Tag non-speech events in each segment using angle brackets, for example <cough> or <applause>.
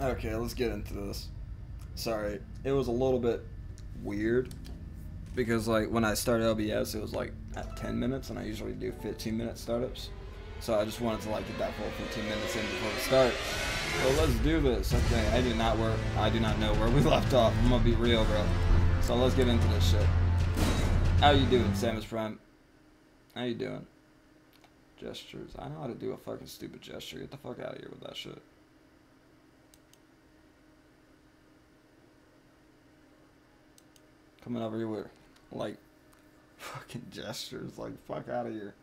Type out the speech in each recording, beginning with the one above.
Okay, let's get into this. Sorry, it was a little bit weird because like when I started LBS, it was like at 10 minutes, and I usually do 15 minute startups. So I just wanted to like get that full 15 minutes in before we start. So let's do this. Okay, I do not work. I do not know where we <laughs> left off. I'm gonna be real, bro. So let's get into this shit. How you doing, Samus Prime? How you doing? Gestures. I know how to do a fucking stupid gesture. Get the fuck out of here with that shit. Coming over here with like <laughs> fucking gestures. Like fuck out of here.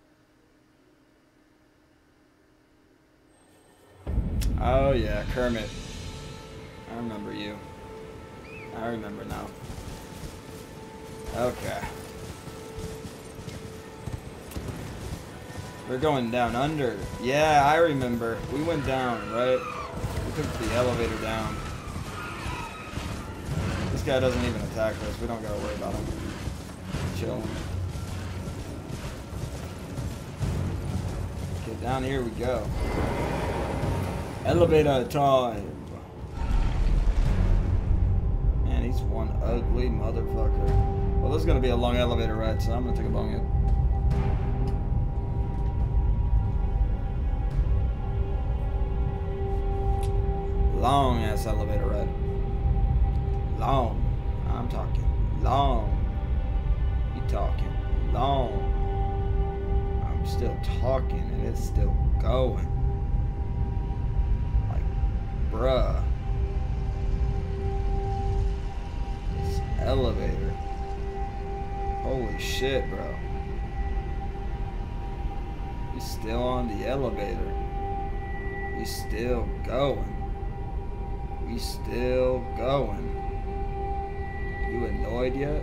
Oh yeah, Kermit. I remember you. I remember now. Okay. We're going down under. Yeah, I remember. We went down, right? We took the elevator down. Guy doesn't even attack us. We don't gotta worry about him. Chill. Okay, down here we go. Elevator time. Man, he's one ugly motherfucker. Well, this is gonna be a long elevator ride, so I'm gonna take a bong hit. Long ass elevator ride. Long. I'm talking long. You talking long. I'm still talking and it's still going. Like, bruh. This elevator. Holy shit, bro. You still on the elevator. You still going. We still going. You annoyed yet?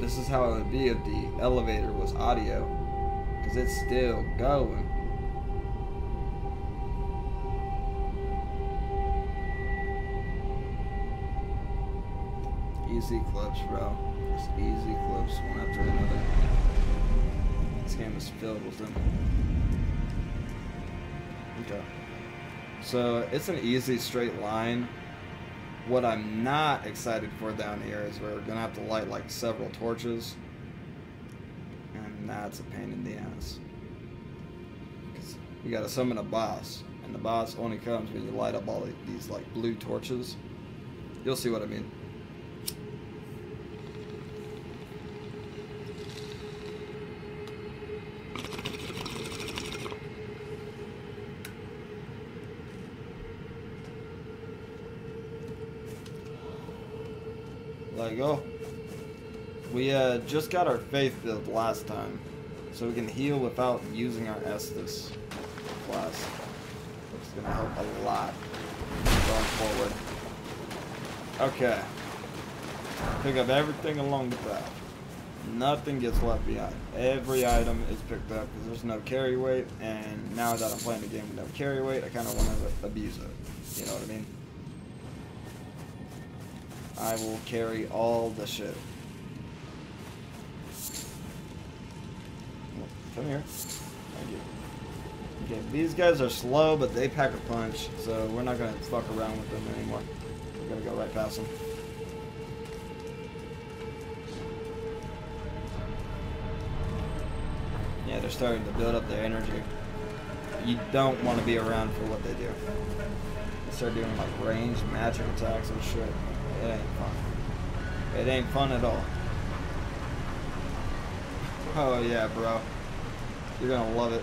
This is how it would be if the elevator was audio. Because it's still going. Easy clips, bro. Just easy clips, one after another. This game is filled with them. Okay. So it's an easy straight line. What I'm not excited for down here is we're gonna have to light like several torches. And that's a pain in the ass. Cause you gotta summon a boss. And the boss only comes when you light up all these like blue torches. You'll see what I mean. You go. We uh, just got our faith built last time, so we can heal without using our Estus flask. It's gonna help a lot going forward. Okay. Pick up everything along the path. Nothing gets left behind. Every item is picked up because there's no carry weight, and now that I'm playing the game with no carry weight, I kind of want to abuse it. You know what I mean? I will carry all the shit. Come here. Thank you. Okay, these guys are slow, but they pack a punch, so we're not gonna fuck around with them anymore. We're gonna go right past them. Yeah, they're starting to build up their energy. You don't want to be around for what they do. They start doing like ranged magic attacks and shit. It ain't fun. It ain't fun at all. Oh yeah, bro. You're gonna love it.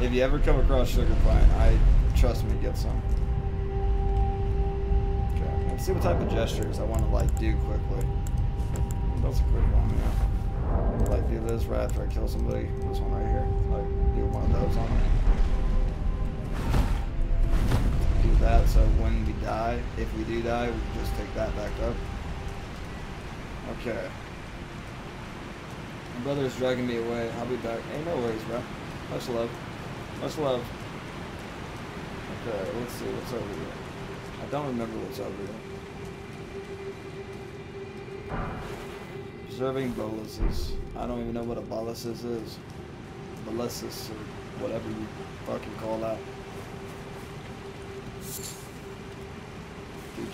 If you ever come across sugar pine, I trust me, get some. Okay, let's see what type of gestures I want to like do quickly. That's a quick one, yeah. Like do this right after I kill somebody. This one right here. Like do one of those on them. That so when we die, if we do die, we can just take that back up. Okay. My brother is dragging me away. I'll be back. Hey, no worries, bro. Much love. Much love. Okay, let's see what's over here. I don't remember what's over here. Preserving boluses. I don't even know what a boluses is. Boluses or whatever you fucking call that.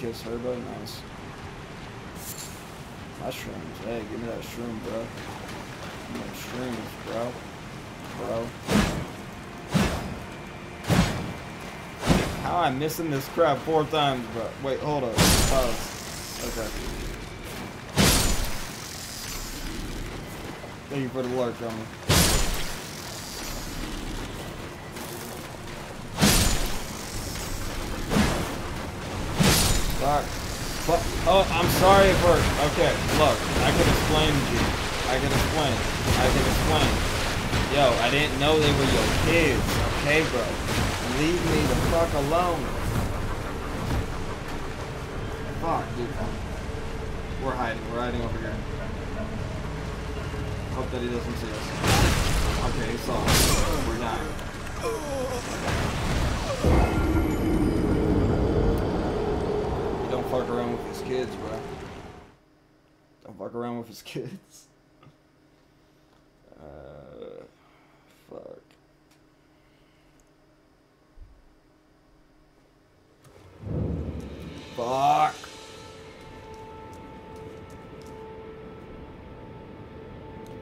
Kiss herbo, nice. Mushrooms, hey, give me that shroom, bro. Give me shrooms, bro. Bro. How am I missing this crap four times, bro? Wait, hold up. Pause. Okay. Thank you for the lurk, homie. Oh, I'm sorry for. Okay, look. I can explain, to you. I can explain. I can explain. Yo, I didn't know they were your kids. Okay, bro. Leave me the fuck alone. Fuck, dude. We're hiding. We're hiding over here. Hope that he doesn't see us. Okay, he saw us. We're dying. Fuck around with his kids, bro. Don't fuck around with his kids. Uh, fuck. Fuck.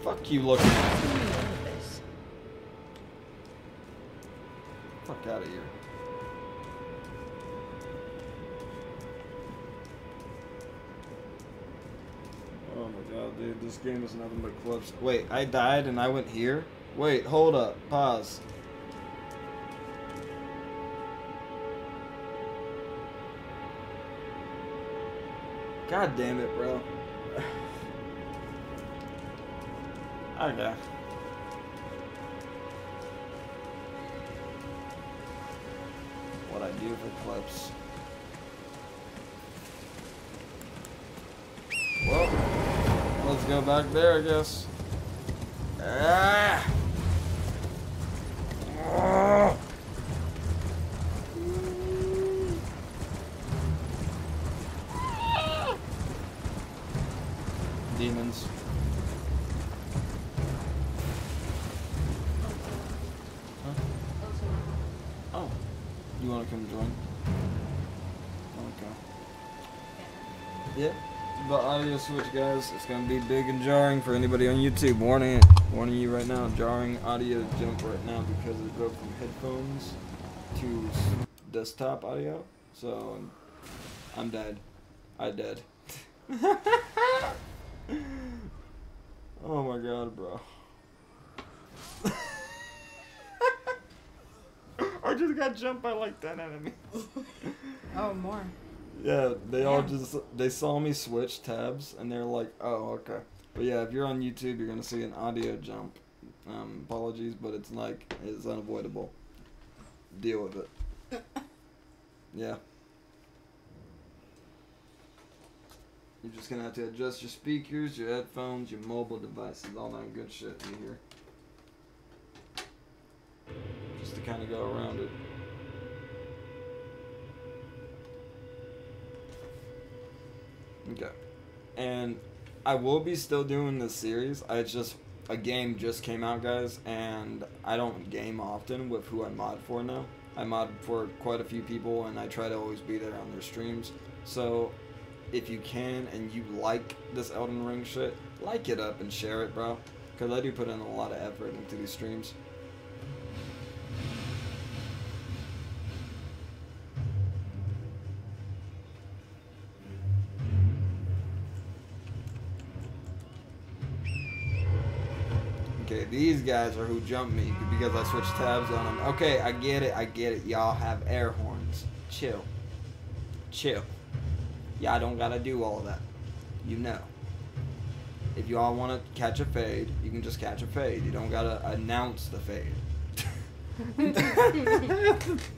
Fuck you looking at. Fuck out of here. Oh my god, dude, this game is nothing but clips. Wait, I died and I went here? Wait, hold up. Pause. God damn it, bro. <laughs> okay. What I do for clips. Well, let's go back there, I guess. Ah! Demons. Huh? Oh, you want to come join? Okay. Yeah, the audio switch, guys. It's gonna be big and jarring for anybody on YouTube. Warning it, warning you right now. Jarring audio jump right now because it broke from headphones to desktop audio. So I'm dead. I dead. <laughs> oh my god, bro. <laughs> I just got jumped by like 10 enemies. Oh, more. Yeah, they all just they saw me switch tabs and they're like, "Oh, okay." But yeah, if you're on YouTube, you're gonna see an audio jump. Um, apologies, but it's like it's unavoidable. Deal with it. <laughs> Yeah. You're just gonna have to adjust your speakers, your headphones, your mobile devices, all that good shit in here. Just to kind of go around it. Okay. And I will be still doing this series. I just a game just came out, guys, and I don't game often with who I mod for now. I mod for quite a few people, and I try to always be there on their streams. So, if you can and you like this Elden Ring shit, like it up and share it, bro. Because I do put in a lot of effort into these streams. These guys are who jumped me because I switched tabs on them. Okay, I get it, I get it. Y'all have air horns. Chill. Chill. Y'all don't gotta do all that. You know. If y'all wanna catch a fade, you can just catch a fade. You don't gotta announce the fade. <laughs>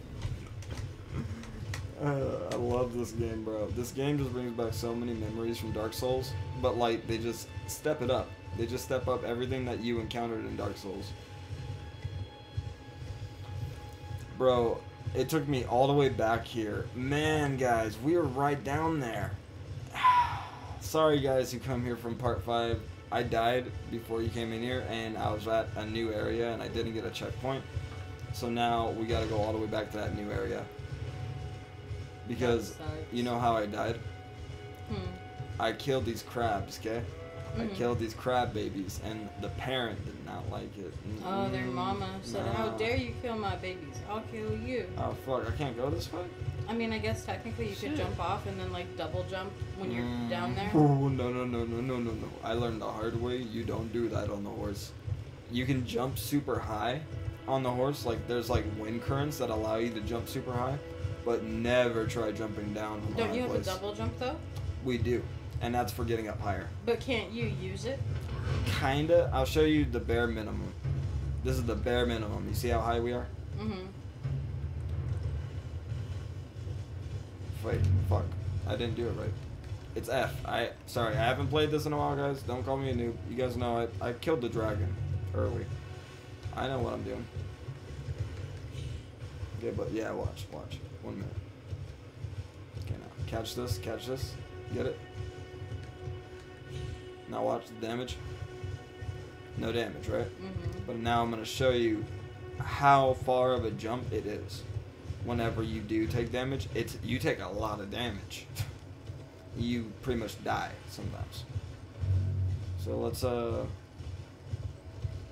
Uh, I love this game, bro. This game just brings back so many memories from Dark Souls, but like they just step it up. They just step up everything that you encountered in Dark Souls. Bro, it took me all the way back here. Man, guys, we were right down there. <sighs> Sorry, guys, who come here from part 5. I died before you came in here, and I was at a new area, and I didn't get a checkpoint. So now we gotta go all the way back to that new area. because you know how I died. Hmm. I killed these crabs, okay? I Mhm. killed these crab babies, and the parent did not like it. Oh, their Mm, mama said, "How dare you kill my babies? I'll kill you." Oh fuck! I can't go this way. I mean, I guess technically you Shit. could jump off and then like double jump when you're down there. <laughs> Oh no no no no no no no! I learned the hard way. You don't do that on the horse. You can jump super high on the horse. Like there's like wind currents that allow you to jump super high, but never try jumping down. On Don't you have place. a double jump though? We do, and that's for getting up higher. But can't you use it? Kinda. I'll show you the bare minimum. This is the bare minimum. You see how high we are? Mm-hmm. Wait, fuck. I didn't do it right. It's F. I sorry, I haven't played this in a while, guys. Don't call me a noob. You guys know I I killed the dragon early. I know what I'm doing. Yeah, but yeah, watch, watch. One minute. Okay, now catch this, catch this. Get it? Now watch the damage. No damage, right? Mm-hmm. But now I'm gonna show you how far of a jump it is. Whenever you do take damage, it's you take a lot of damage. <laughs> you pretty much die sometimes. So let's uh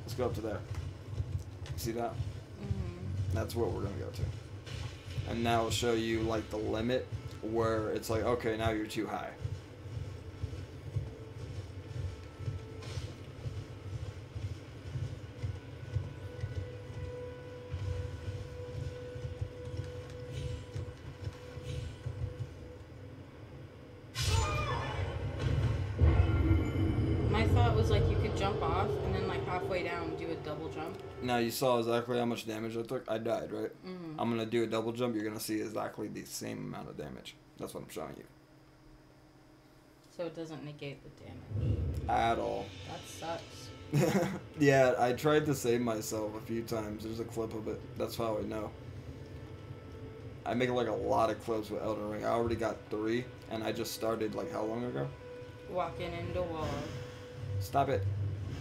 let's go up to there. See that? Mm-hmm. That's what we're gonna go to. And now I'll show you like the limit where it's like, okay, now you're too high. You saw exactly how much damage I took. I died, right? Mm-hmm. I'm gonna do a double jump. You're gonna see exactly the same amount of damage. That's what I'm showing you. So it doesn't negate the damage. At all. That sucks. <laughs> yeah, I tried to save myself a few times. There's a clip of it. That's how I know. I make like a lot of clips with Elden Ring. I already got three, and I just started like how long ago? Walking into wall. Stop it.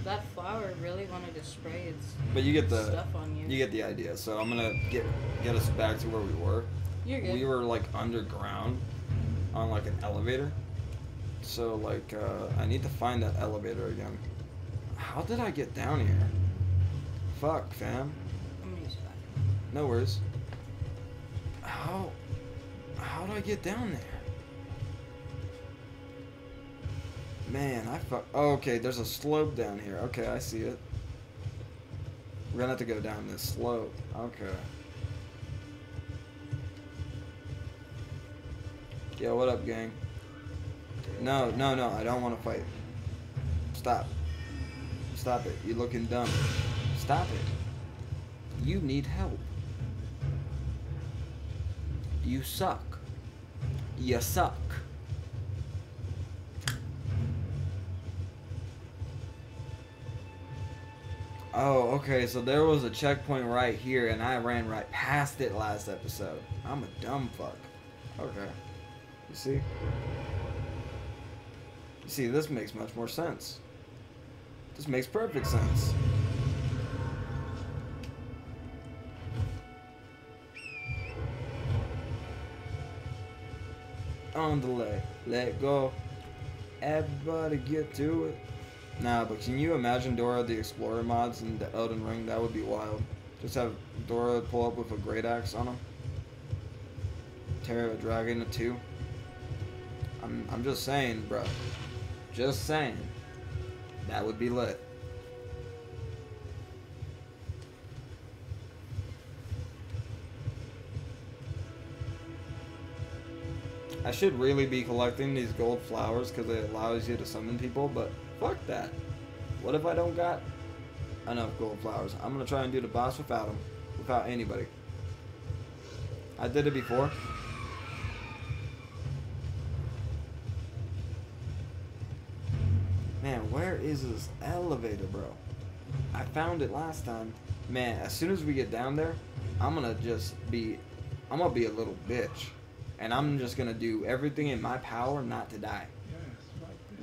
That flower really wanted to spray its But you get the stuff on you. you get the idea. So I'm gonna get get us back to where we were. You're good. We were like underground on like an elevator. So like uh, I need to find that elevator again. How did I get down here? Fuck, fam. I'm gonna use that. No worries. How how do I get down there? Man, I fuck. Oh, okay, there's a slope down here. Okay, I see it. We're gonna have to go down this slope. Okay. Yo, what up, gang? No, no, no, I don't want to fight. Stop. Stop it. You're looking dumb. Stop it. You need help. You suck. You suck. Oh, okay, so there was a checkpoint right here, and I ran right past it last episode. I'm a dumb fuck. Okay. You see? You see, this makes much more sense. This makes perfect sense. On the let go. Everybody get to it. Nah, but can you imagine Dora the Explorer mods in the Elden Ring? That would be wild. Just have Dora pull up with a great axe on him. Tear a dragon in two. I'm, I'm just saying, bro. Just saying. That would be lit. I should really be collecting these gold flowers because it allows you to summon people, but fuck that. What if I don't got enough gold flowers? I'm gonna try and do the boss without them, without anybody. I did it before. Man, where is this elevator, bro? I found it last time. Man, as soon as we get down there, I'm gonna just be, I'm gonna be a little bitch. And I'm just gonna do everything in my power not to die.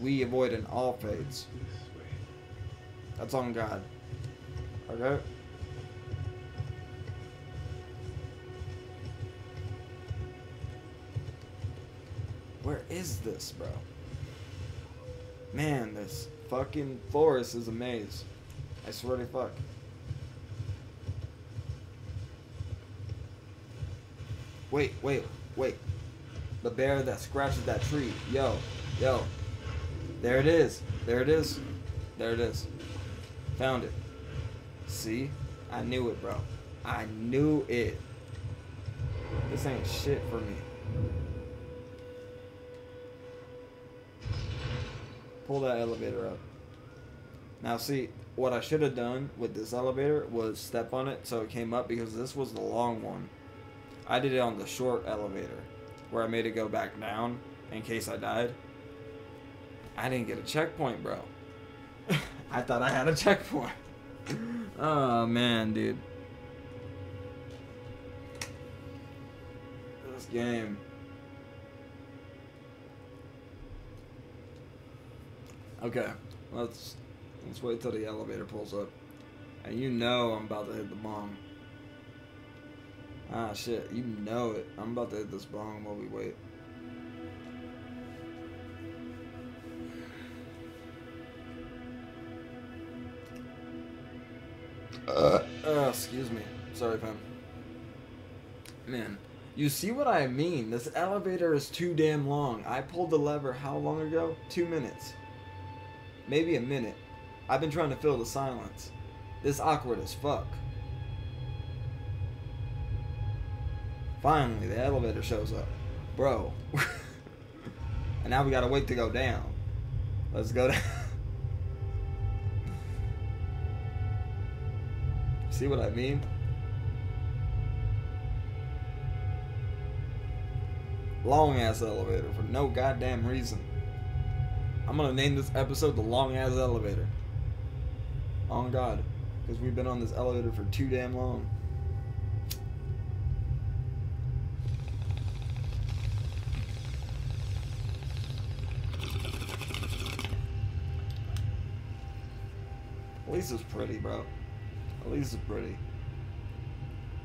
We avoid in all fades. That's on God. Okay? Where is this, bro? Man, this fucking forest is a maze. I swear to fuck. Wait, wait, wait. The bear that scratches that tree. Yo, yo. There it is. There it is. There it is. Found it. See? I knew it, bro. I knew it. This ain't shit for me. Pull that elevator up. Now, see, what I should have done with this elevator was step on it so it came up because this was the long one. I did it on the short elevator where I made it go back down in case I died. I didn't get a checkpoint, bro. <laughs> I thought I had a checkpoint. <laughs> oh, man, dude. This game. Okay, let's let's wait till the elevator pulls up. And you know I'm about to hit the bomb. Ah shit, you know it. I'm about to hit this bomb while we wait. Uh, uh, excuse me. Sorry, fam. Man, you see what I mean? This elevator is too damn long. I pulled the lever how long ago? Two minutes. Maybe a minute. I've been trying to fill the silence. This awkward as fuck. Finally, the elevator shows up. Bro. <laughs> and now we gotta wait to go down. Let's go down. See what I mean? Long ass elevator for no goddamn reason. I'm gonna name this episode the long ass elevator. On God. Because we've been on this elevator for too damn long. Lisa's pretty, bro. Lisa's pretty.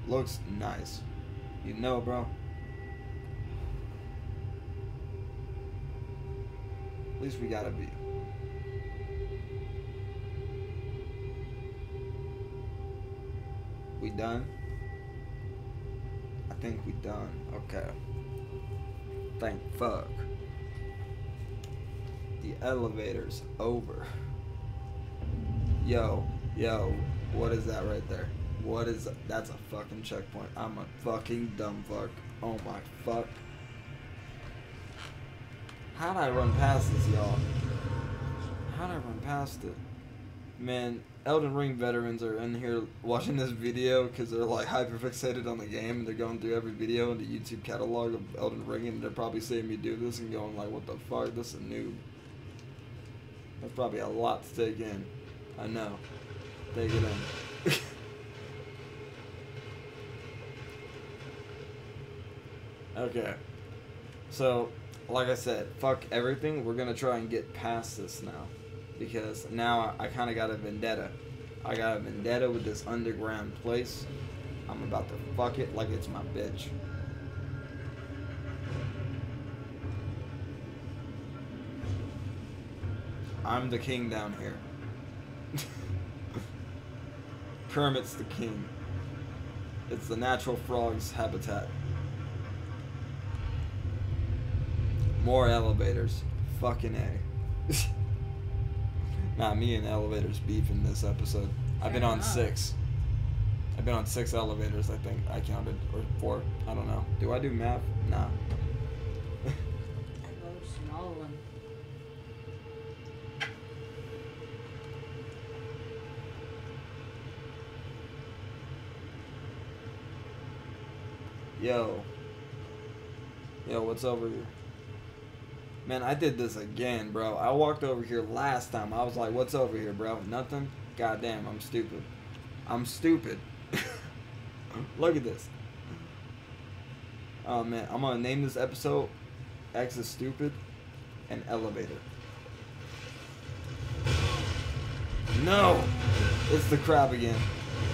Looks nice. You know, bro. At least we gotta be. We done? I think we done. Okay. Thank fuck. The elevator's over. Yo, yo, what is that right there? What is that? That's a fucking checkpoint. I'm a fucking dumb fuck. Oh my fuck. How'd I run past this, y'all? How'd I run past it? Man, Elden Ring veterans are in here watching this video because they're like hyper fixated on the game and they're going through every video in the YouTube catalog of Elden Ring and they're probably seeing me do this and going like, what the fuck, this is a noob. That's probably a lot to take in. I know. In. okay. So, like I said, fuck everything. We're gonna try and get past this now. Because now I, I kind of got a vendetta. I got a vendetta with this underground place. I'm about to fuck it like it's my bitch. I'm the king down here. <laughs> Kermit's the king. It's the natural frog's habitat. More elevators. Fucking A. <laughs> nah, me and elevators beef in this episode. I've been Fair on enough. six. I've been on six elevators, I think. I counted. Or four. I don't know. Do I do math? Nah. Yo. Yo, what's over here? Man, I did this again, bro. I walked over here last time. I was like, what's over here, bro? Nothing? Goddamn, I'm stupid. I'm stupid. <laughs> Look at this. Oh, man. I'm going to name this episode X is Stupid and Elevator. No! It's the crab again.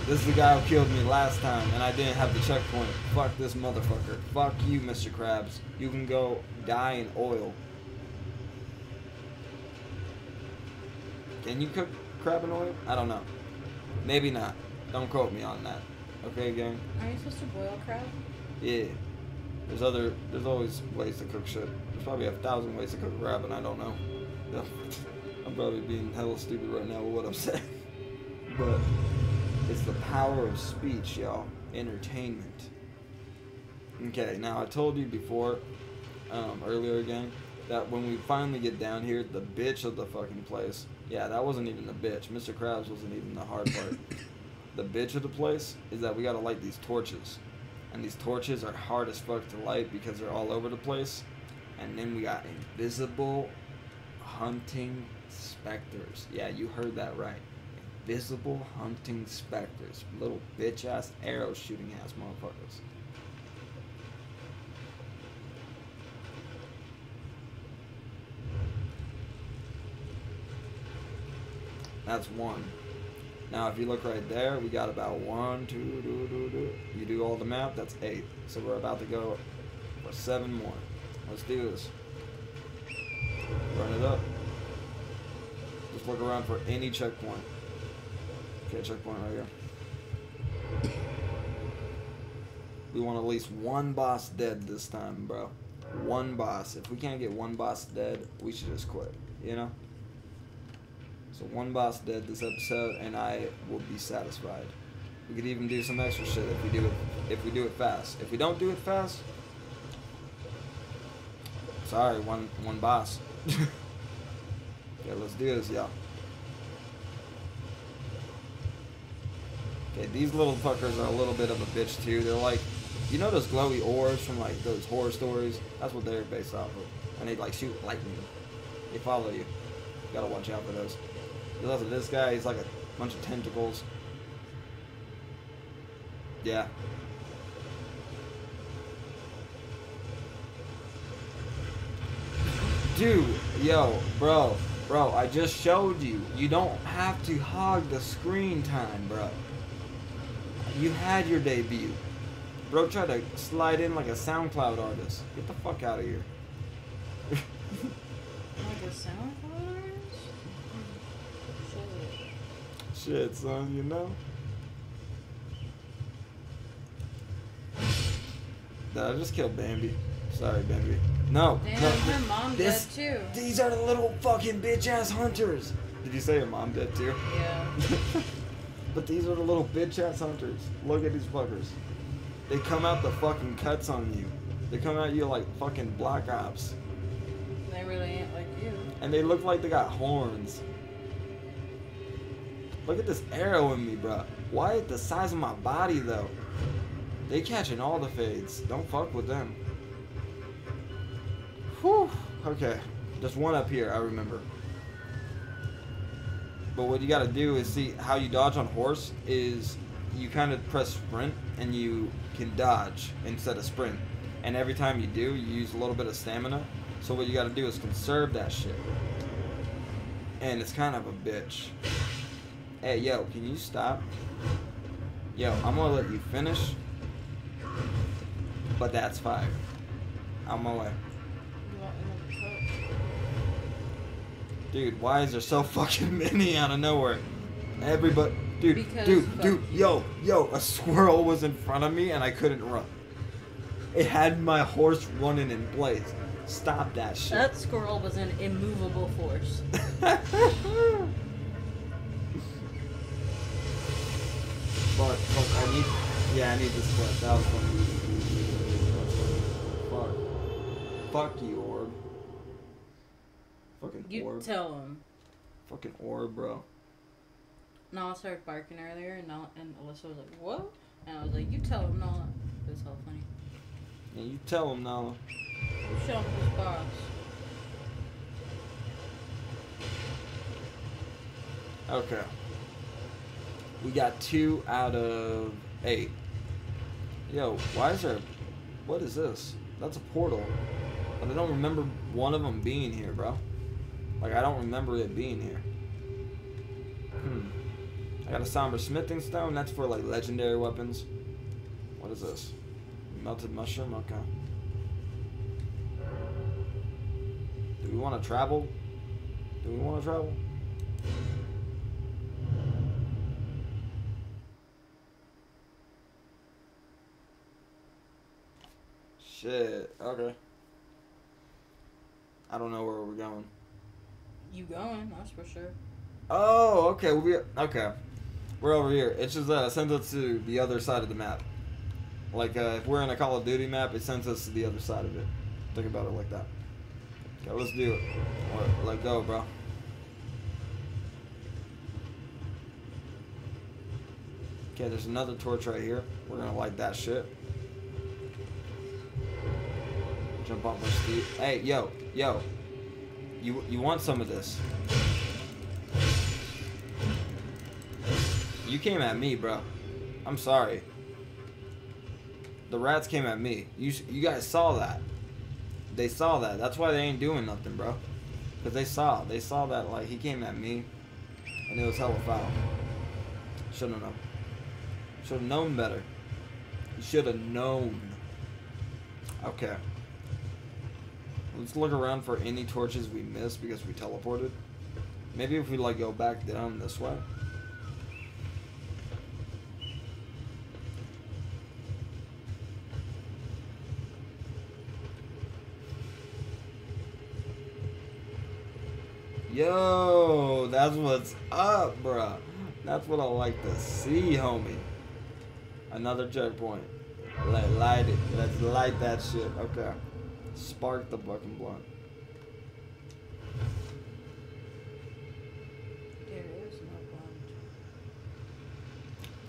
This is the guy who killed me last time, and I didn't have the checkpoint. Fuck this motherfucker. Fuck you, Mr. Krabs. You can go die in oil. Can you cook crab in oil? I don't know. Maybe not. Don't quote me on that. Okay, gang? Are you supposed to boil crab? Yeah. There's other, there's always ways to cook shit. There's probably a thousand ways to cook crab, and I don't know. <laughs> I'm probably being hella stupid right now with what I'm saying. <laughs> But it's the power of speech, y'all. Entertainment. Okay, now I told you before, um, earlier again, that when we finally get down here, the bitch of the fucking place. Yeah, that wasn't even the bitch. Mr. Krabs wasn't even the hard part. <laughs> the bitch of the place is that we gotta light these torches. And these torches are hard as fuck to light because they're all over the place. And then we got invisible hunting specters. Yeah, you heard that right. Invisible hunting specters. Little bitch ass arrow shooting ass motherfuckers. That's one. Now, if you look right there, we got about one, two, do, do, do. You do all the map, that's eight. So we're about to go for seven more. Let's do this. Run it up. Just look around for any checkpoint. Okay, checkpoint right here. We want at least one boss dead this time, bro. One boss. If we can't get one boss dead, we should just quit. You know? So one boss dead this episode, and I will be satisfied. We could even do some extra shit if we do it if we do it fast. If we don't do it fast, sorry, one one boss. <laughs> okay, let's do this, y'all. Okay, these little fuckers are a little bit of a bitch too. They're like, you know those glowy orbs from like those horror stories? That's what they're based off of. And they like shoot lightning. They follow you. you gotta watch out for those. There's also this guy, he's like a bunch of tentacles. Yeah. Dude, yo, bro, bro, I just showed you. You don't have to hog the screen time, bro. You had your debut. Bro tried to slide in like a SoundCloud artist. Get the fuck out of here. Like a sound force? Shit. Shit, son, you know? Did I just killed Bambi? Sorry, Bambi. No, Damn, no. her mom this- dead too. These are the little fucking bitch ass hunters. Did you say your mom dead too? Yeah. <laughs> but these are the little bitch ass hunters. Look at these fuckers. They come out the fucking cuts on you. They come at you like fucking black ops. They really ain't like you. And they look like they got horns. Look at this arrow in me, bro. Why the size of my body though? They catching all the fades. Don't fuck with them. Whew. Okay. There's one up here, I remember. But what you gotta do is see how you dodge on horse is you kind of press sprint and you can dodge instead of sprint. And every time you do, you use a little bit of stamina. So what you gotta do is conserve that shit. And it's kind of a bitch. Hey, yo, can you stop? Yo, I'm gonna let you finish. But that's fire. On my way. You want me to cook? Dude, why is there so fucking <laughs> many out of nowhere? Everybody, dude, Because dude, dude, you. yo, yo, a squirrel was in front of me and I couldn't run. It had my horse running in place. Stop that shit. That squirrel was an immovable force. <laughs> Fuck, fuck, I need, yeah, I need this clip. That was funny. Fuck. Fuck you. Fucking You orb. tell him. Fucking orb, bro. Nala started barking earlier, and Nala, and Alyssa was like, "What?" And I was like, "You tell him, Nala." It was hella funny. Yeah, you tell him, Nala. You show him who's boss. Okay. We got two out of eight. Yo, why is there. What is this? That's a portal. But I don't remember one of them being here, bro. Like, I don't remember it being here. Hmm. I got a somber smithing stone. That's for like legendary weapons. What is this? Melted mushroom. Okay. Do we want to travel? Do we want to travel? Shit. Okay. I don't know where we're going. You going? That's for sure. Oh, okay. We'll be okay. We're over here. It's just it sends us to the other side of the map. Like uh, if we're in a Call of Duty map, it sends us to the other side of it. Think about it like that. Okay, let's do it. Let, go, bro. Okay, there's another torch right here. We're gonna light that shit. Jump off our steep. Hey, yo, yo. You you want some of this? You came at me, bro. I'm sorry. The rats came at me. You you guys saw that. They saw that. That's why they ain't doing nothing, bro. Cause they saw. They saw that like he came at me, and it was hella foul. Should have known. Should have known better. You should have known. Okay. Let's look around for any torches we missed because we teleported. Maybe if we like go back down this way. Yo, that's what's up, bruh. That's what I like to see, homie. Another checkpoint. Let light it. Let's light that shit. Okay. Spark the fucking blunt. There is no blunt.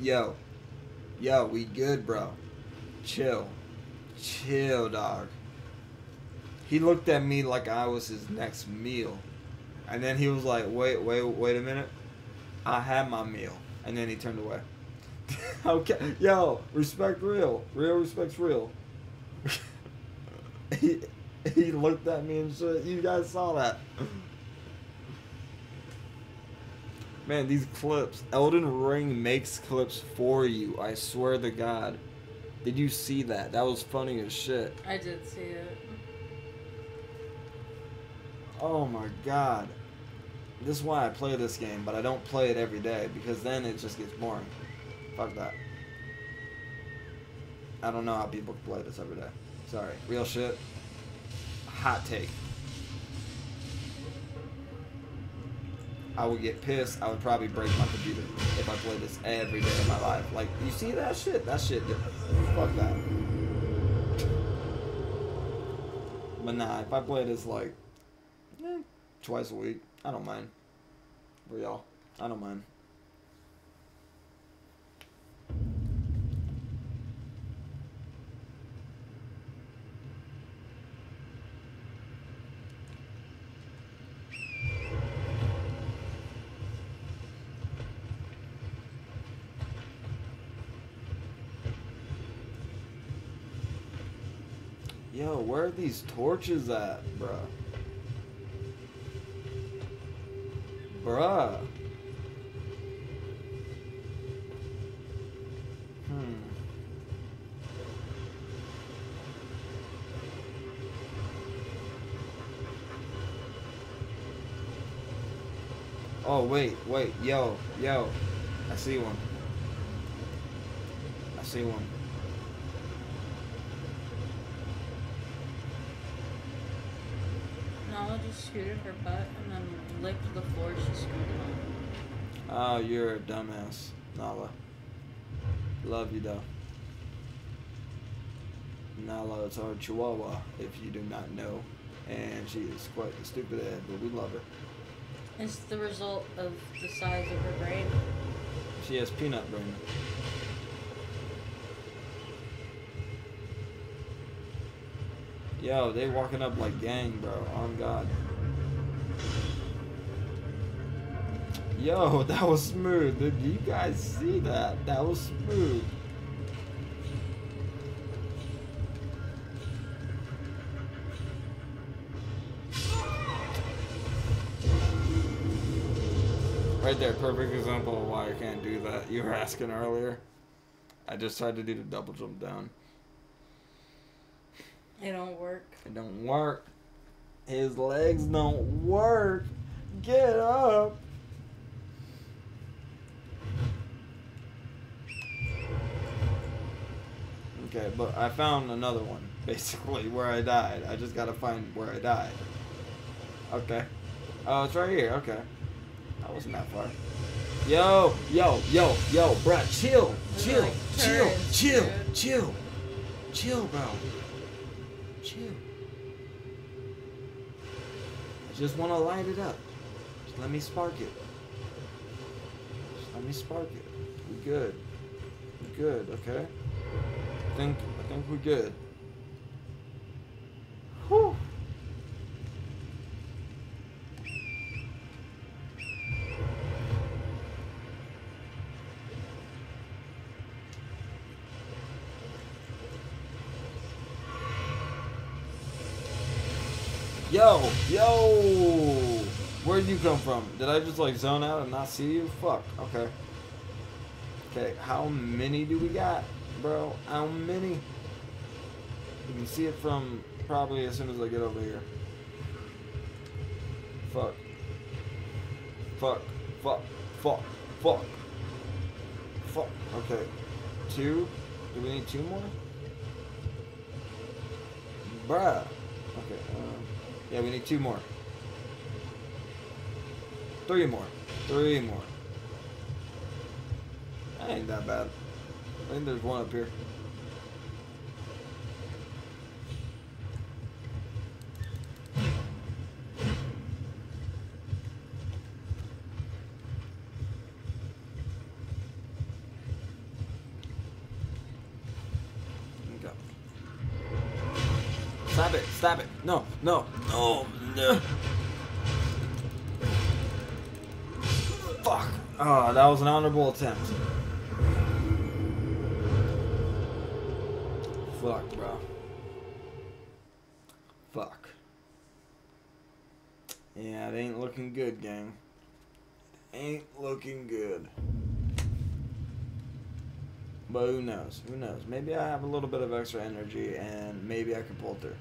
Yo. Yo, we good, bro. Chill. Chill, dog. He looked at me like I was his next meal. And then he was like, wait, wait, wait a minute. I had my meal. And then he turned away. <laughs> okay. Yo, respect real. Real respect's real. He, <laughs> he looked at me and shit. You guys saw that. Man, these clips. Elden Ring makes clips for you. I swear to God. Did you see that? That was funny as shit. I did see it. Oh my God. This is why I play this game, but I don't play it every day because then it just gets boring. Fuck that. I don't know how people play this every day. Sorry. Real shit. Hot take. I would get pissed. I would probably break my computer if I played this every day of my life. Like, you see that shit? That shit. Fuck that. But nah, if I play this like eh, twice a week, I don't mind. For y'all, I don't mind. Yo, where are these torches at, bruh? Bruh. Hmm. Oh, wait, wait, yo, yo. I see one. I see one. Nala just scooted her butt and then licked the floor she scooted on. Oh, you're a dumbass, Nala. Love you though. Nala is our chihuahua, if you do not know. And she is quite a stupid head, but we love her. It's the result of the size of her brain. She has peanut brain. Yo, they walking up like gang, bro. On God. Yo, that was smooth. Did you guys see that? That was smooth. Right there, perfect example of why I can't do that. You were asking earlier. I just tried to do the double jump down. It don't work. It don't work. His legs don't work. Get up. Okay, but I found another one, <laughs> basically, where I died. I just gotta find where I died. Okay. Oh, it's right here. Okay. That wasn't that far. Yo, yo, yo, yo, bruh, chill, chill, like chill, turrets, chill, dude. chill, chill, bro. Chill. I just want to light it up. Just let me spark it. Just let me spark it. We good. We good, okay? I think I think we're good. Whew. Yo, yo! Where'd you come from? Did I just like zone out and not see you? Fuck. Okay. Okay, how many do we got, bro? How many? You can see it from probably as soon as I get over here. Fuck. Fuck. Fuck. Fuck. Fuck. Fuck. Okay. Two? Do we need two more? Bruh. Okay. Um, yeah, we need two more. Three more. Three more. That ain't that bad. I think there's one up here. Stop it! Stop it! No! No! No! no. Fuck! Oh, that was an honorable attempt. Fuck, bro. Fuck. Yeah, it ain't looking good, gang. It Ain't looking good. But who knows? Who knows? Maybe I have a little bit of extra energy and maybe I can pull through.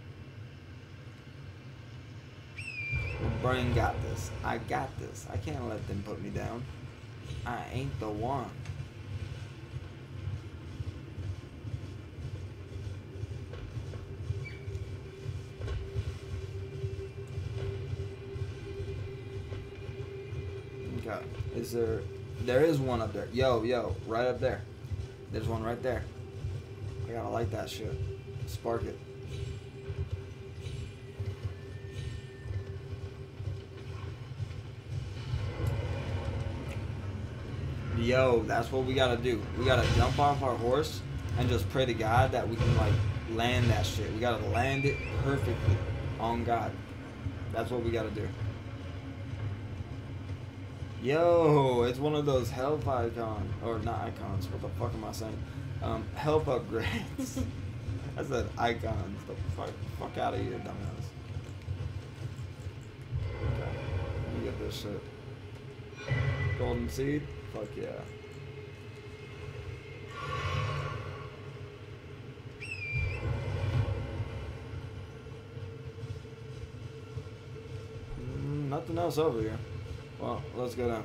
Brain got this. I got this. I can't let them put me down. I ain't the one. Okay. Is there there is one up there. Yo, yo, right up there. There's one right there. I gotta light that shit. Spark it. Yo, that's what we gotta do. We gotta jump off our horse and just pray to God that we can like land that shit. We gotta land it perfectly on God. That's what we gotta do. Yo, it's one of those health icons, or not icons. What the fuck am I saying? Um, health upgrades. <laughs> I said icons. The fuck, fuck out of here, dumbass. Okay, let me get this shit. Golden seed. Fuck yeah. Mm, nothing else over here. Well, let's go down.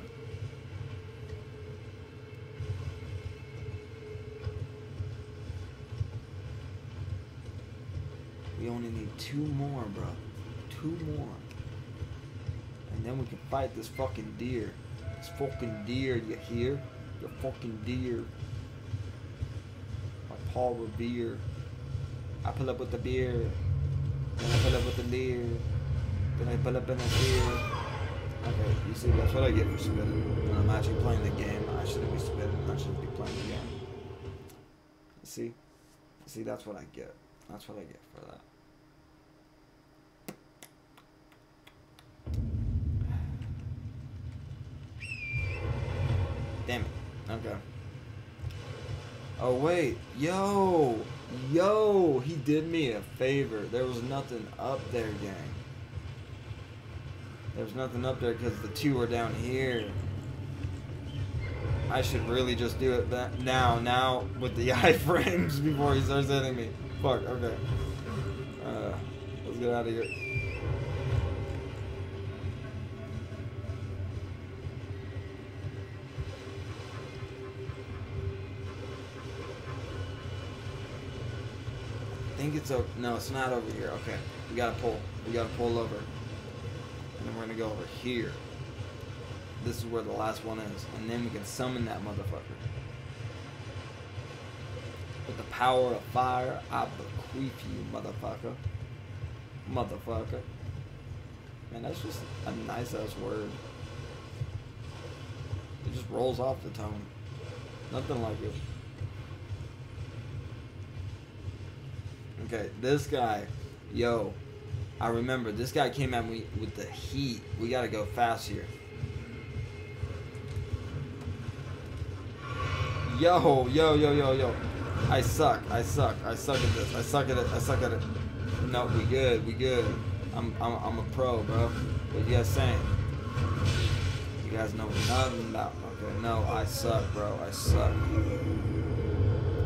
We only need two more, bro. Two more. And then we can fight this fucking deer. This fucking deer, you hear? The fucking deer. My Paul Revere. I pull up with the beer. Then I pull up with the deer. Then I pull up in the deer. Okay, you see, that's what I get for spitting. When I'm actually playing the game, I shouldn't be spitting. I shouldn't be playing the game. See? See, that's what I get. That's what I get for that. Damn it. Okay. Oh, wait. Yo! Yo! He did me a favor. There was nothing up there, gang. There's nothing up there because the two are down here. I should really just do it that now, now with the <laughs> iframes before he starts hitting me. Fuck, okay. Uh, let's get out of here. I think it's over. No, it's not over here. Okay, we gotta pull. We gotta pull over. We're gonna go over here. This is where the last one is. And then we can summon that motherfucker. With the power of fire, I bequeath you, motherfucker. Motherfucker. Man, that's just a nice ass word. It just rolls off the tongue. Nothing like it. Okay, this guy, yo, I remember this guy came at me with the heat. We gotta go fast here. Yo, yo, yo, yo, yo. I suck. I suck. I suck at this. I suck at it. I suck at it. No, we good. We good. I'm, I'm, I'm a pro, bro. What you guys saying? You guys know nothing about. Okay, no, I suck, bro. I suck.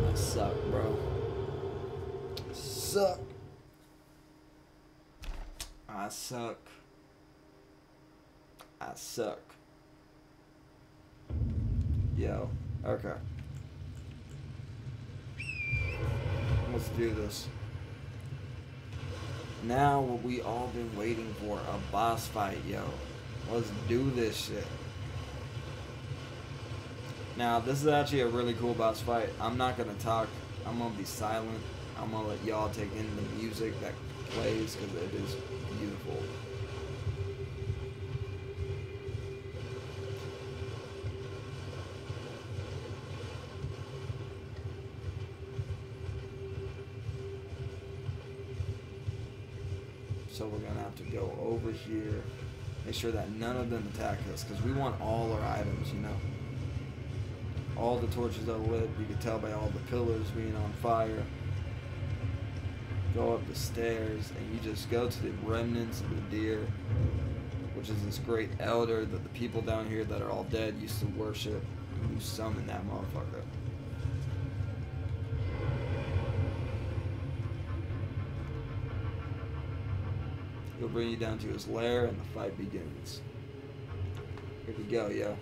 I suck, bro. Suck. I suck. I suck. Yo. Okay. Let's do this. Now what we all been waiting for, a boss fight, yo. Let's do this shit. Now, this is actually a really cool boss fight. I'm not gonna talk. I'm gonna be silent. I'm gonna let y'all take in the music that plays because it is beautiful. So we're gonna have to go over here, make sure that none of them attack us, because we want all our items, you know. All the torches are lit. You can tell by all the pillars being on fire. Go up the stairs, and you just go to the remnants of the deer, which is this great elder that the people down here that are all dead used to worship. And you summon that motherfucker. He'll bring you down to his lair and the fight begins. Here we go, yo.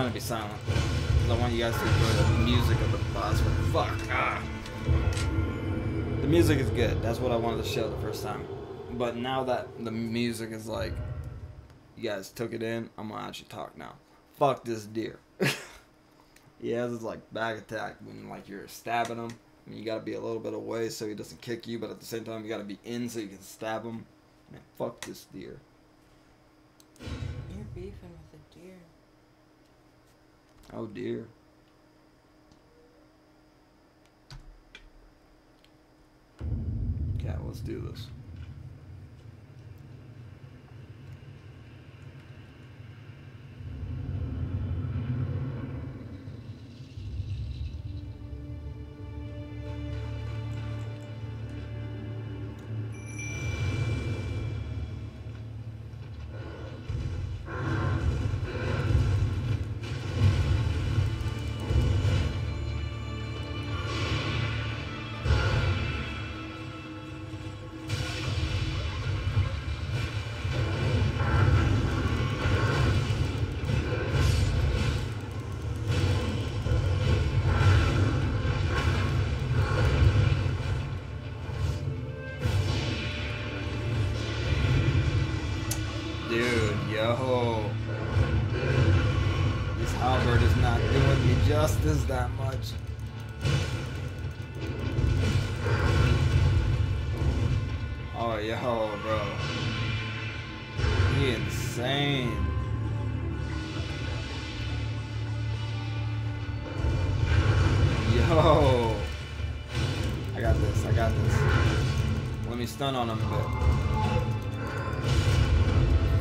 Trying to be silent. 'Cause I want you guys to enjoy the music of the boss. But fuck. Ah. The music is good. That's what I wanted to show the first time. But now that the music is like, you guys took it in, I'm gonna actually talk now. Fuck this deer. <laughs> has this like back attack when like you're stabbing him. I mean, you gotta be a little bit away so he doesn't kick you, but at the same time you gotta be in so you can stab him. Man, fuck this deer. You're beefing with. Oh dear. Yeah, let's do this. Stun on him a bit.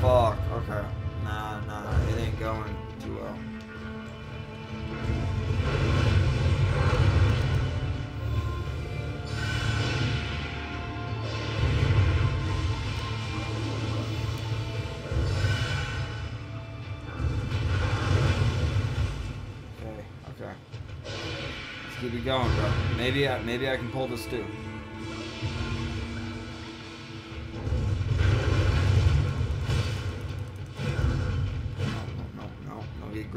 Fuck, okay. Nah, nah, it ain't going too well. Okay, okay. Let's keep it going, bro. Maybe I maybe I can pull this too.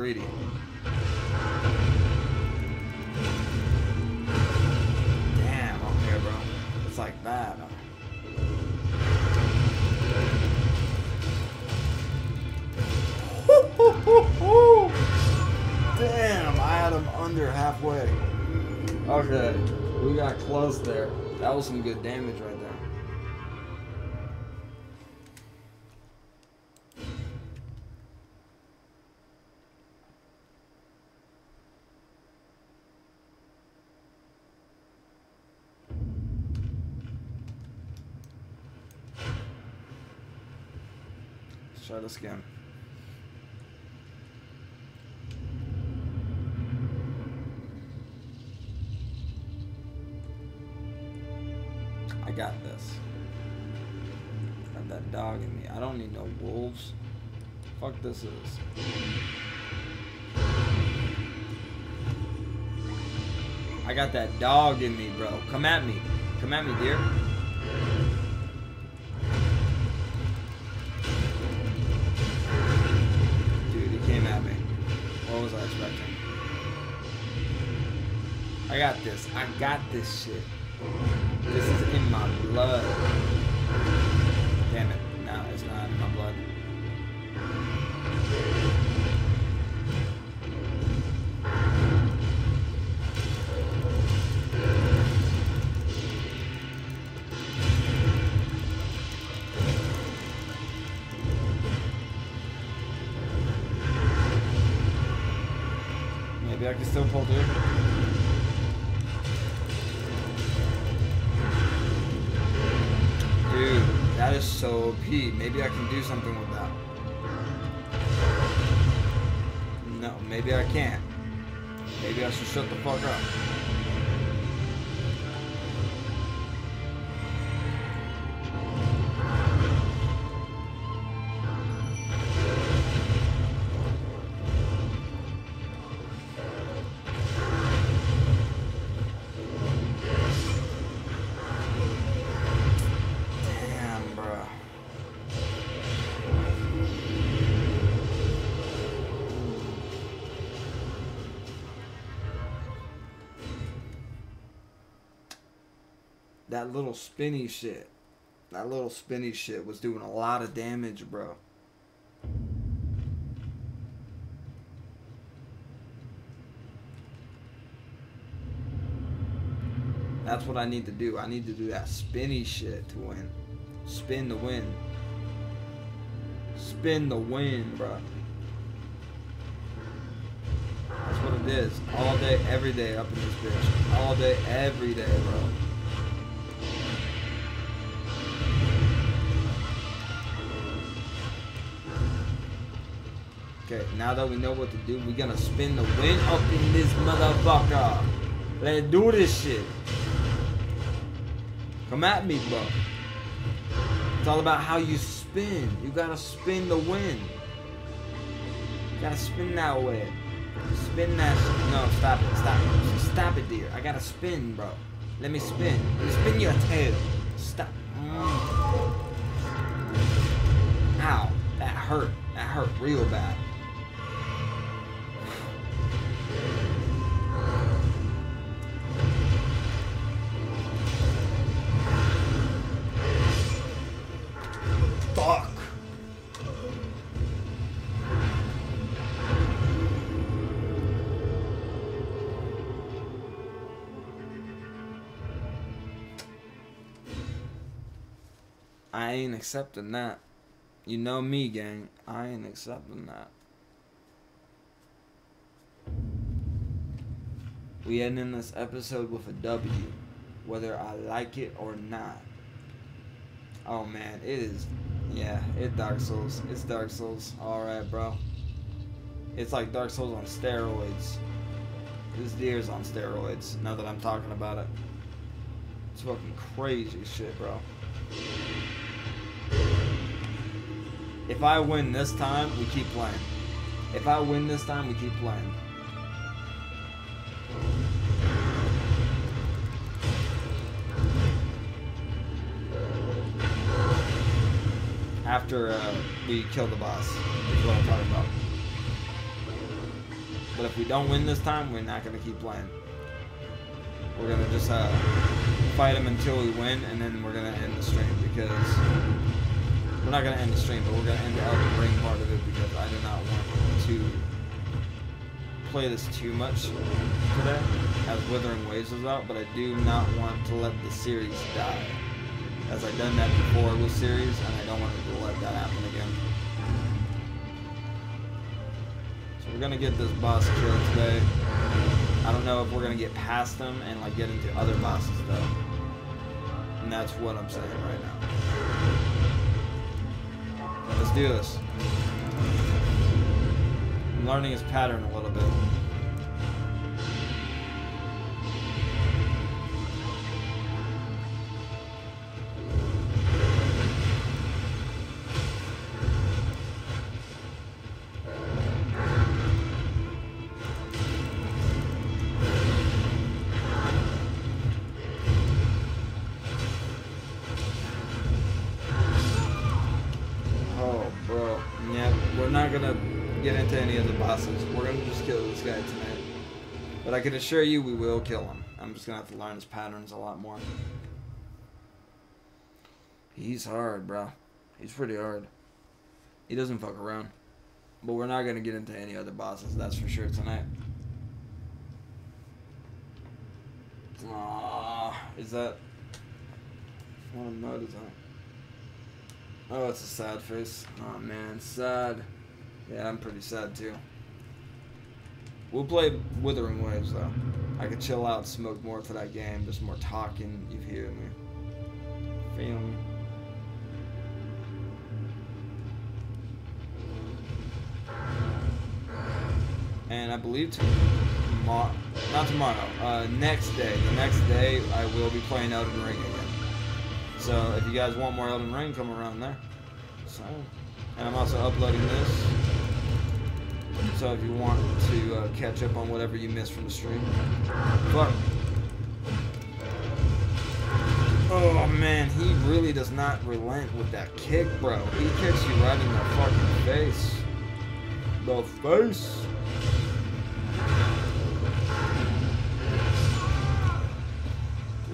Greedy. Damn, okay, bro. It's like that. <laughs> Damn, I had him under halfway. Okay, we got close there. That was some good damage try this again. I got this. I got that dog in me. I don't need no wolves. Fuck this is. I got that dog in me, bro. Come at me. Come at me, dear. I got this shit. This is in my blood. Damn it. No, it's not in my blood. Maybe I can still pull through. So OP. Maybe I can do something with that. No, maybe I can't. Maybe I should shut the fuck up. That little spinny shit. That little spinny shit was doing a lot of damage, bro. That's what I need to do. I need to do that spinny shit to win. Spin the win. Spin the win, bro. That's what it is. All day, every day up in this bitch. All day, every day, bro. Okay, now that we know what to do, we're gonna spin the wind up in this motherfucker. Let's do this shit. Come at me, bro. It's all about how you spin. You gotta spin the wind. You gotta spin that way. Spin that. No, stop it. Stop it. Stop it, dear. I gotta spin, bro. Let me spin. Let me spin your tail. Stop. Mm. Ow. That hurt. That hurt real bad. I ain't accepting that. You know me, gang. I ain't accepting that. We end in this episode with a W, whether I like it or not. Oh man, it is. Yeah, it's Dark Souls. It's Dark Souls. Alright, bro. It's like Dark Souls on steroids. This deer's on steroids, now that I'm talking about it. It's fucking crazy shit, bro. If I win this time, we keep playing. If I win this time, we keep playing. After uh, we kill the boss, is what I'm talking about. But if we don't win this time, we're not gonna keep playing. We're gonna just uh, fight him until we win, and then we're gonna end the stream because not gonna end the stream, but we're gonna end the Elden Ring part of it because I do not want to play this too much today, as Wuthering Waves is out. But I do not want to let the series die, as I've done that before with series, and I don't want to let that happen again. So we're gonna get this boss killed today. I don't know if we're gonna get past them and like get into other bosses though. And that's what I'm saying right now. Let's do this. I'm learning his pattern a little bit. Can assure you we will kill him. I'm just gonna have to learn his patterns a lot more. He's hard, bro. He's pretty hard. He doesn't fuck around. But we're not gonna get into any other bosses, that's for sure tonight. Aww, is that what emote is that? Oh, it's a sad face. Oh man, sad. Yeah, I'm pretty sad too. We'll play Wuthering Waves though. I could chill out, smoke more for that game. Just more talking. You hear me? Feel me? And I believe tomorrow, not tomorrow, uh, next day. The next day, I will be playing Elden Ring again. So if you guys want more Elden Ring, come around there. So, and I'm also uploading this. So if you want to uh, catch up on whatever you missed from the stream, fuck. Oh man, he really does not relent with that kick, bro. He kicks you right in the fucking face. The face.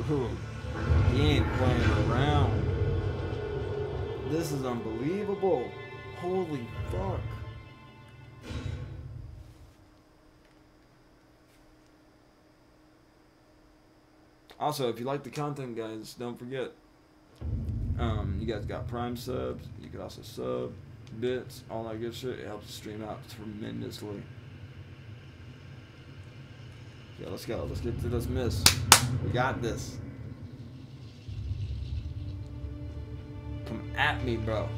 Dude, he ain't playing around. This is unbelievable. Holy fuck. Also, if you like the content, guys, don't forget. Um, you guys got Prime subs. You could also sub, bits, all that good shit. It helps the stream out tremendously. Yeah, let's go. Let's get to this miss. We got this. Come at me, bro.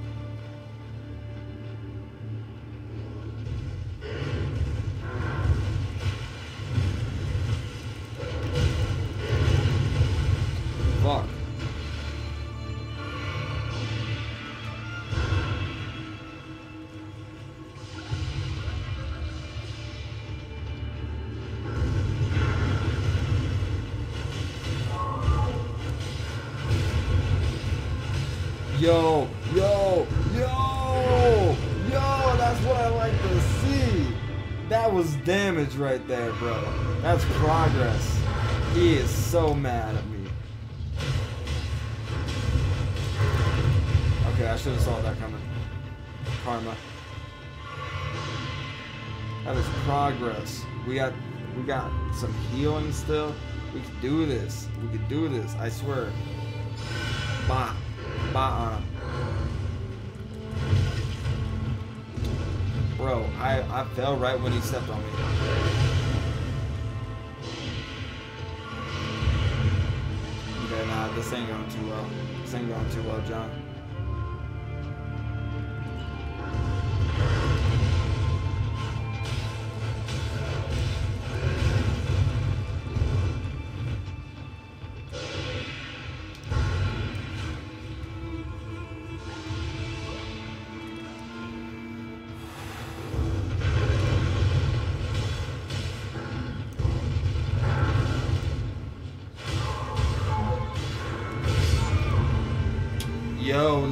Progress. He is so mad at me. Okay, I should have saw that coming. Karma. That is progress. We got we got some healing still. We can do this. We can do this. I swear. Bah. Bah uh. on him. Bro, I, I fell right when he stepped on me. Nah, uh, this ain't going too well. This ain't going too well, John.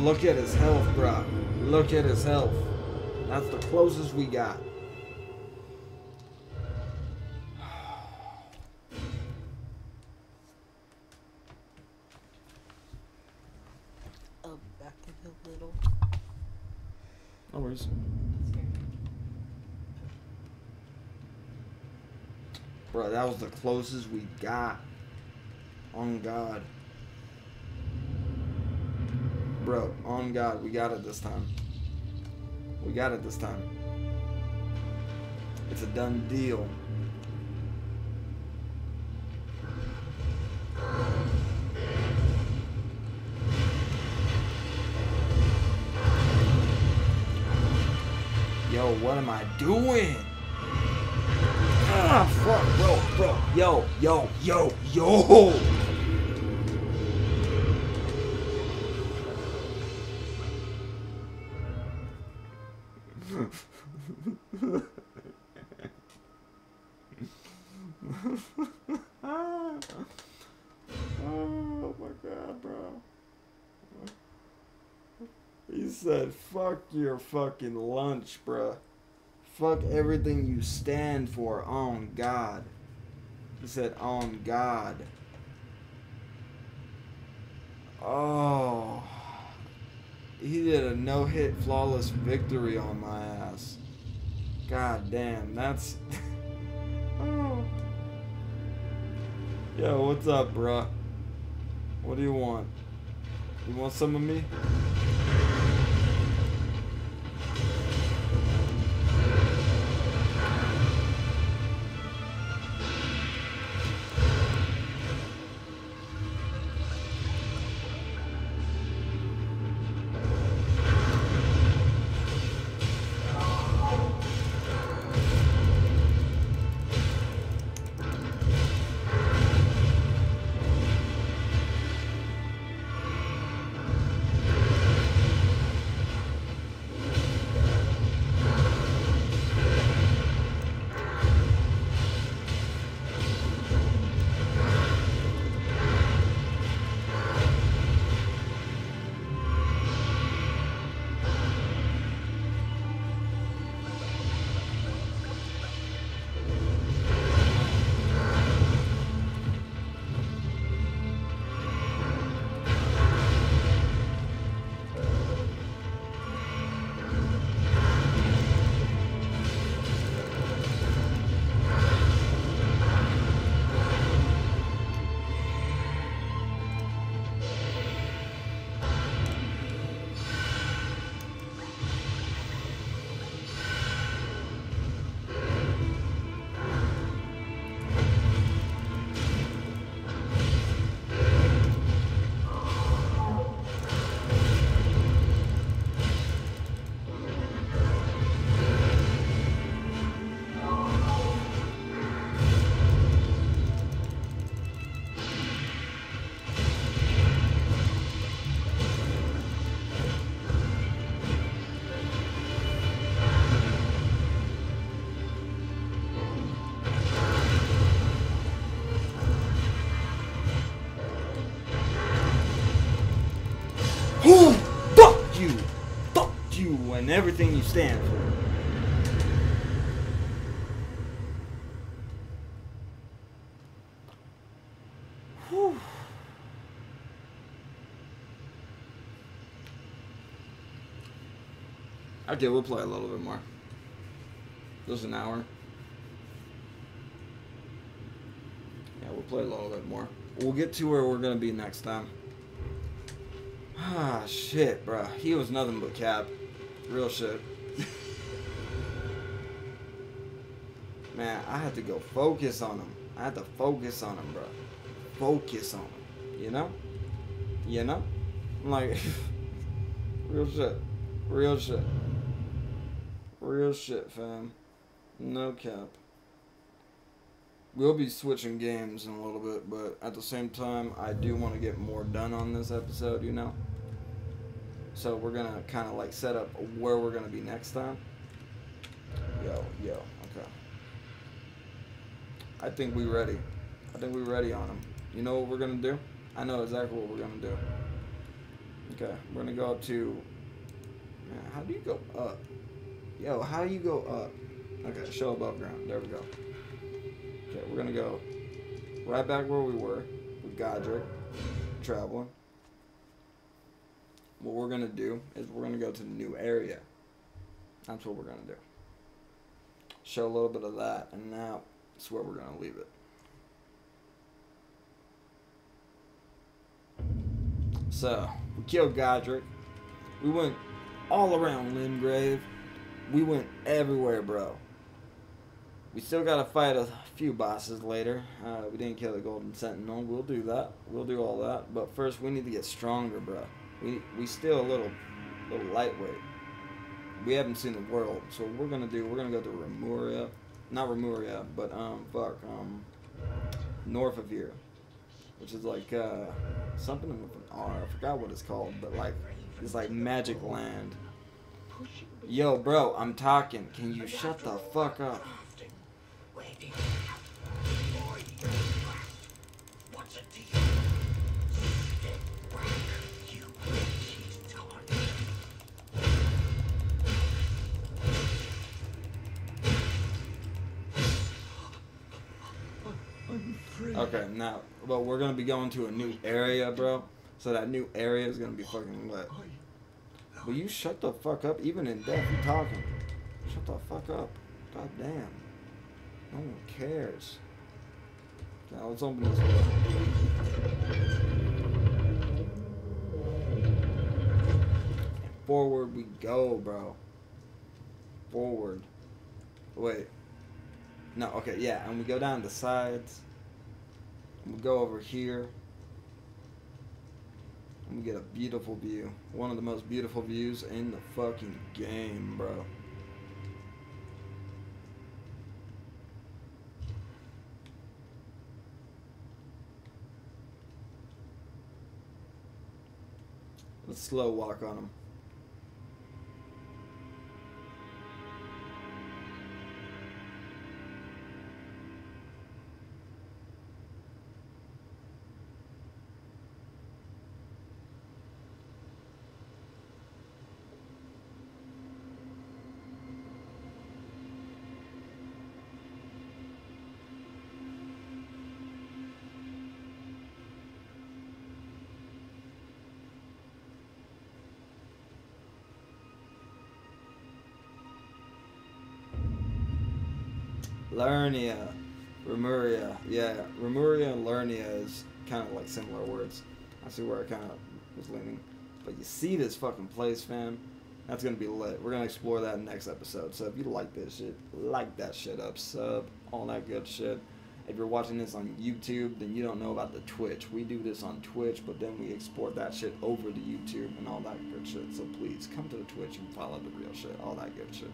Look at his health, bro. Look at his health. That's the closest we got. Oh, back a little. No worries. Bro, that was the closest we got. On God. Bro, on God, we got it this time. We got it this time. It's a done deal. Yo, what am I doing? Ah, fuck, bro, bro. Yo, yo, yo, yo. <laughs> oh my god, bro. He said, fuck your fucking lunch, bruh. Fuck everything you stand for on God. He said, on God. Oh. He did a no hit flawless victory on my ass. God damn, that's. <laughs> Yo, what's up, bruh? What do you want? You want some of me? And everything you stand for. Whew. Okay, we'll play a little bit more. Just an hour. Yeah, we'll play a little bit more. We'll get to where we're gonna be next time. <sighs> Ah, shit, bro. He was nothing but cap. Real shit. Man, I had to go focus on him. I had to focus on him, bro. Focus on him. You know? You know? I'm like, <laughs> real shit. Real shit. Real shit, fam. No cap. We'll be switching games in a little bit, but at the same time, I do want to get more done on this episode, you know? So we're gonna kind of like set up where we're gonna be next time. Yo, yo, okay. I think we ready. I think we ready on them. You know what we're gonna do? I know exactly what we're gonna do. Okay, we're gonna go up to. Man, how do you go up? Yo, how do you go up? Okay, show above ground. There we go. Okay, we're gonna go right back where we were with Godrick traveling. What we're gonna do is we're gonna go to the new area. That's what we're gonna do. Show a little bit of that, and now that's where we're gonna leave it. So we killed Godrick. We went all around Limgrave. We went everywhere, bro. We still gotta fight a few bosses later. Uh, we didn't kill the Golden Sentinel. We'll do that. We'll do all that. But first, we need to get stronger, bro. We we still a little little lightweight. We haven't seen the world, so what we're gonna do. We're gonna go to Remuria, not Remuria, but um fuck um north of here, which is like uh something with an R. I forgot what it's called, but like it's like magic land. Yo, bro, I'm talking. Can you shut the fuck up? Okay, now, but we're gonna be going to a new area, bro. So that new area is gonna be fucking lit. Will you shut the fuck up? Even in death, you talking. Shut the fuck up. God damn. No one cares. Now let's open this door. Forward we go, bro. Forward. Wait. No, okay, yeah, and we go down the sides. And we go over here. And we get a beautiful view. One of the most beautiful views in the fucking game, bro. Let's slow walk on them. Liurnia, Remuria. Yeah, Remuria and Liurnia is kind of like similar words. I see where I kind of was leaning. But you see this fucking place, fam? That's gonna be lit. We're gonna explore that next episode. So if you like this shit, like that shit up, sub, all that good shit. If you're watching this on YouTube, then you don't know about the Twitch. We do this on Twitch, but then we export that shit over to YouTube and all that good shit. So please come to the Twitch and follow the real shit, all that good shit.